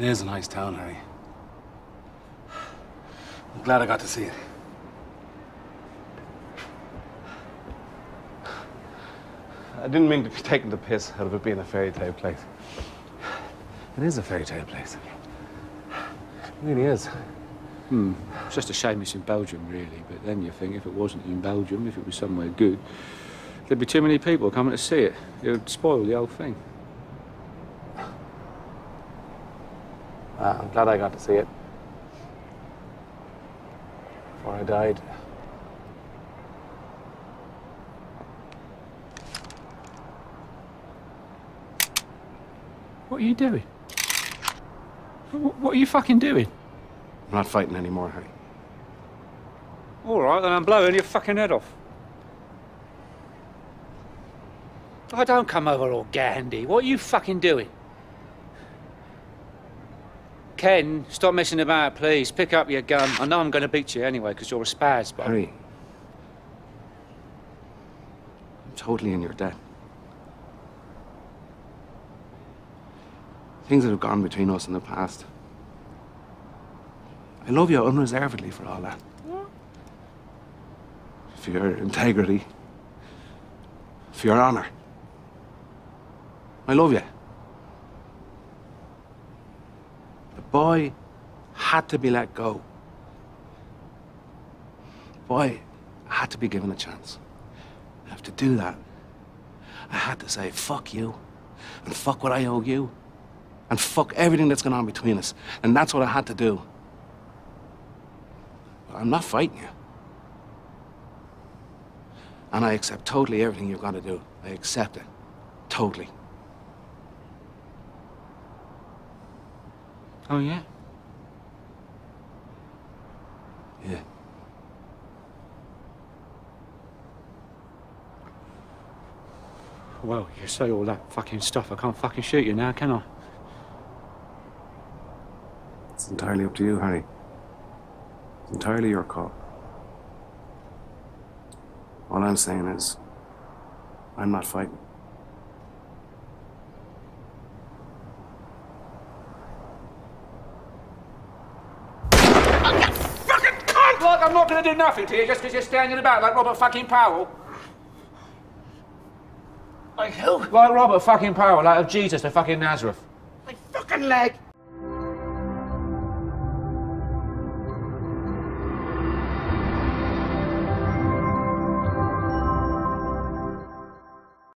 It is a nice town, Harry. I'm glad I got to see it. I didn't mean to be taking the piss out of it being a fairy tale place. It is a fairy tale place. It really is. Hmm. It's just a shame it's in Belgium, really. But then you think if it wasn't in Belgium, if it was somewhere good, there'd be too many people coming to see it. It would spoil the whole thing. Uh, I'm glad I got to see it. Before I died. What are you doing? What are you fucking doing? I'm not fighting anymore, Harry. All right, then I'm blowing your fucking head off. Oh, don't come over all Gandhi. What are you fucking doing? Ken, stop messing about, please. Pick up your gun. I know I'm going to beat you anyway, because you're a spaz, but... Harry. I'm totally in your debt. Things that have gone between us in the past. I love you unreservedly for all that. For your integrity. For your honor. I love you. The boy had to be let go. Boy had to be given a chance. I have to do that. I had to say, fuck you, and fuck what I owe you, and fuck everything that's gone on between us. And that's what I had to do. But I'm not fighting you. And I accept totally everything you've got to do. I accept it. Totally. Oh, yeah? Yeah. Well, you say all that fucking stuff. I can't fucking shoot you now, can I? It's entirely up to you, Harry. It's entirely your call. All I'm saying is, I'm not fighting. Fucking Like I'm not going to do nothing to you just because you're standing about like Robert fucking Powell. Like who? Like Robert fucking Powell, like of Jesus, the fucking Nazareth. My fucking leg!